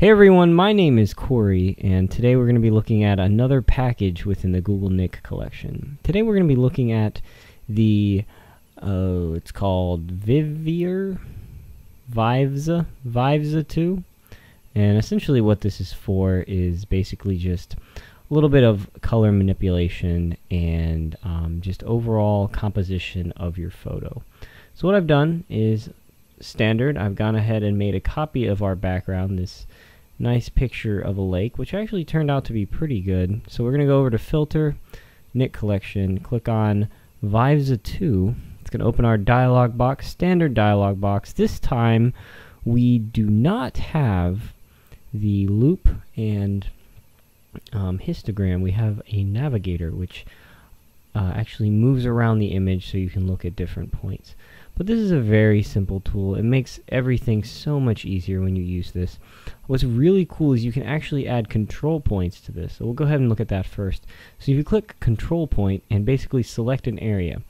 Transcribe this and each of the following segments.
Hey everyone, my name is Corey, and today we're going to be looking at another package within the Google Nik collection. Today we're going to be looking at the, oh, it's called Vivier, Viveza, Viveza 2. And essentially what this is for is basically just a little bit of color manipulation and um, just overall composition of your photo. So what I've done is standard, I've gone ahead and made a copy of our background, this nice picture of a lake, which actually turned out to be pretty good. So we're going to go over to Filter, Nik Collection, click on Viveza 2. It's going to open our dialog box, standard dialog box. This time we do not have the loupe and um, histogram. We have a navigator, which uh, actually moves around the image so you can look at different points. But this is a very simple tool. It makes everything so much easier when you use this. What's really cool is you can actually add control points to this. So we'll go ahead and look at that first. So if you click control point and basically select an area.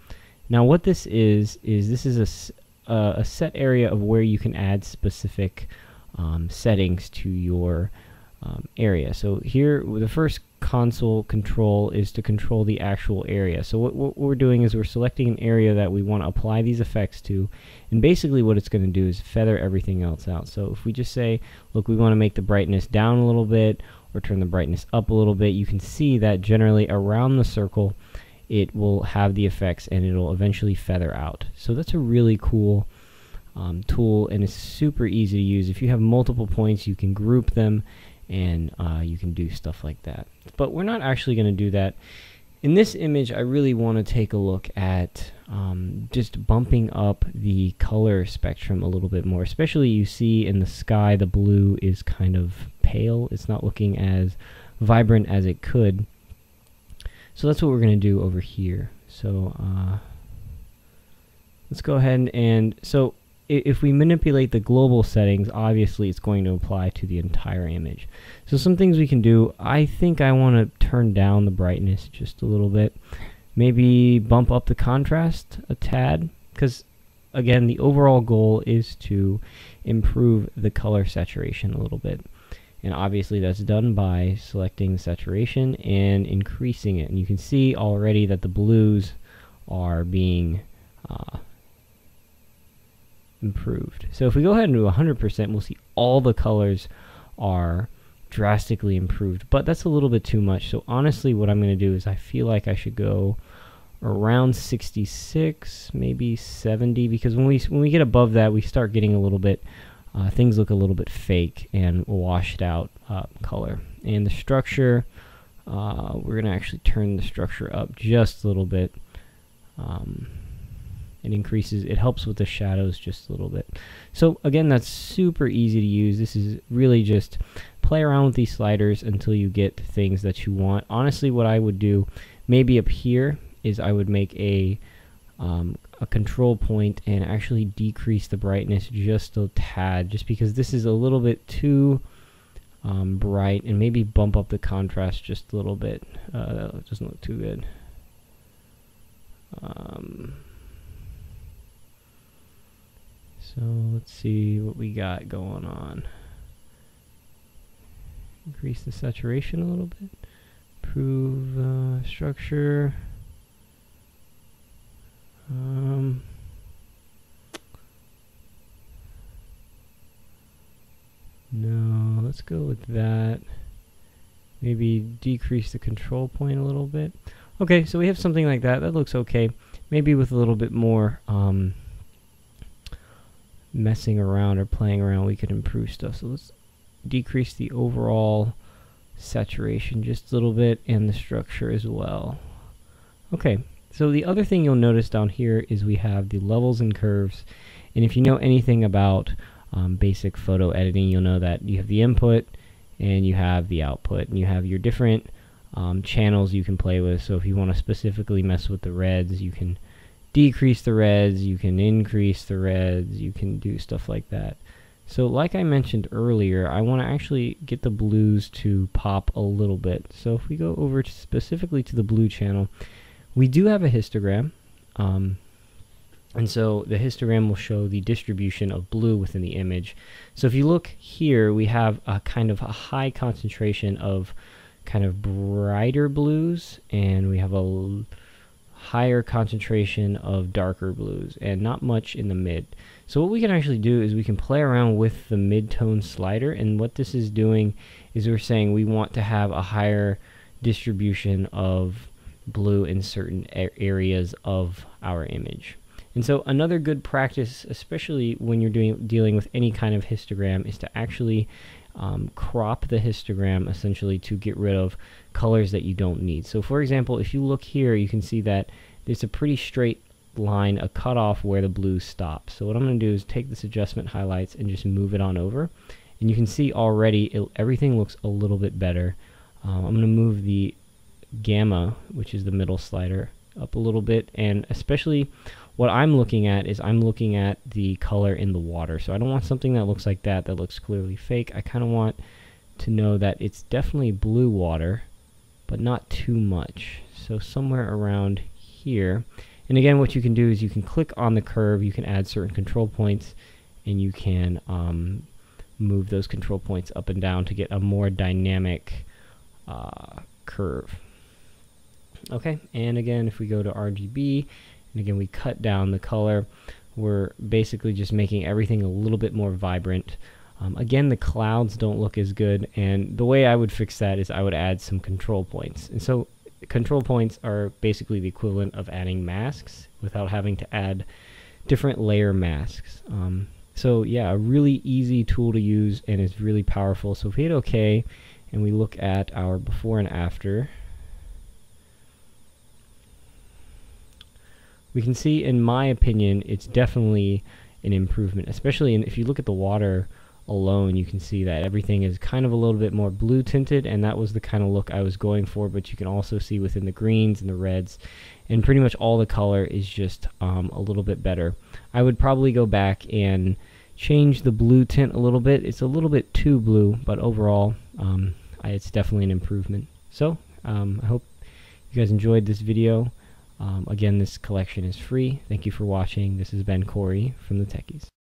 Now what this is, is this is a, uh, a set area of where you can add specific um, settings to your um, area. So here, the first console control is to control the actual area. So what, what we're doing is we're selecting an area that we want to apply these effects to, and basically what it's going to do is feather everything else out. So if we just say, look, we want to make the brightness down a little bit, or turn the brightness up a little bit, you can see that generally around the circle, it will have the effects and it'll eventually feather out. So that's a really cool um, tool and it's super easy to use. If you have multiple points, you can group them and uh, you can do stuff like that. But we're not actually going to do that. In this image, I really want to take a look at um, just bumping up the color spectrum a little bit more. Especially you see in the sky, the blue is kind of pale. It's not looking as vibrant as it could. So that's what we're going to do over here. So uh, let's go ahead and, so if we manipulate the global settings, obviously it's going to apply to the entire image. So some things we can do, I think I want to turn down the brightness just a little bit. Maybe bump up the contrast a tad, because again, the overall goal is to improve the color saturation a little bit. And obviously that's done by selecting saturation and increasing it. And you can see already that the blues are being uh, improved. So if we go ahead and do 100%, we'll see all the colors are drastically improved. But that's a little bit too much. So honestly, what I'm going to do is I feel like I should go around 66, maybe 70, because when we when we get above that, we start getting a little bit uh, things look a little bit fake and washed out uh, color. And the structure, uh, we're going to actually turn the structure up just a little bit. Um, it increases it helps with the shadows just a little bit. So again that's super easy to use. This is really just play around with these sliders until you get things that you want. Honestly what I would do maybe up here is I would make a um, a control point and actually decrease the brightness just a tad just because this is a little bit too um, bright and maybe bump up the contrast just a little bit. Uh, that doesn't look too good. Um, so let's see what we got going on. Increase the saturation a little bit. Improve uh, structure. Um, no, let's go with that. Maybe decrease the control point a little bit. Okay, so we have something like that. That looks okay. Maybe with a little bit more um, messing around or playing around, we could improve stuff. So let's decrease the overall saturation just a little bit and the structure as well. Okay, so the other thing you'll notice down here is we have the levels and curves. And if you know anything about um, basic photo editing, you'll know that you have the input and you have the output. And you have your different um, channels you can play with. So if you want to specifically mess with the reds, you can decrease the reds, you can increase the reds, you can do stuff like that. So like I mentioned earlier, I want to actually get the blues to pop a little bit. So if we go over to specifically to the blue channel, we do have a histogram. Um, And so the histogram will show the distribution of blue within the image. So if you look here, we have a kind of a high concentration of kind of brighter blues, and we have a higher concentration of darker blues, and not much in the mid. So what we can actually do is we can play around with the mid-tone slider, and what this is doing is we're saying we want to have a higher distribution of blue in certain areas of our image. And so another good practice, especially when you're doing dealing with any kind of histogram, is to actually um, crop the histogram essentially to get rid of colors that you don't need. So for example, if you look here, you can see that there's a pretty straight line, a cutoff where the blue stops. So what I'm going to do is take this adjustment highlights and just move it on over. And you can see already it, everything looks a little bit better. Um, I'm going to move the gamma, which is the middle slider, up a little bit. And especially what I'm looking at is I'm looking at the color in the water. So I don't want something that looks like that, that looks clearly fake. I kind of want to know that it's definitely blue water, but not too much. So somewhere around here. And again, what you can do is you can click on the curve, you can add certain control points, and you can um, move those control points up and down to get a more dynamic uh, curve. Okay, and again, if we go to RGB, and again, we cut down the color, we're basically just making everything a little bit more vibrant. Um, again, the clouds don't look as good, and the way I would fix that is I would add some control points. And so control points are basically the equivalent of adding masks without having to add different layer masks. Um, so yeah, a really easy tool to use and is really powerful. So if we hit OK and we look at our before and after, we can see, in my opinion, it's definitely an improvement, especially in, if you look at the water alone, you can see that everything is kind of a little bit more blue tinted, and that was the kind of look I was going for, but you can also see within the greens and the reds, and pretty much all the color is just um, a little bit better. I would probably go back and change the blue tint a little bit. It's a little bit too blue, but overall, um, I, it's definitely an improvement. So, um, I hope you guys enjoyed this video. Um, again, this collection is free. Thank you for watching. This has been Corey from the Techies.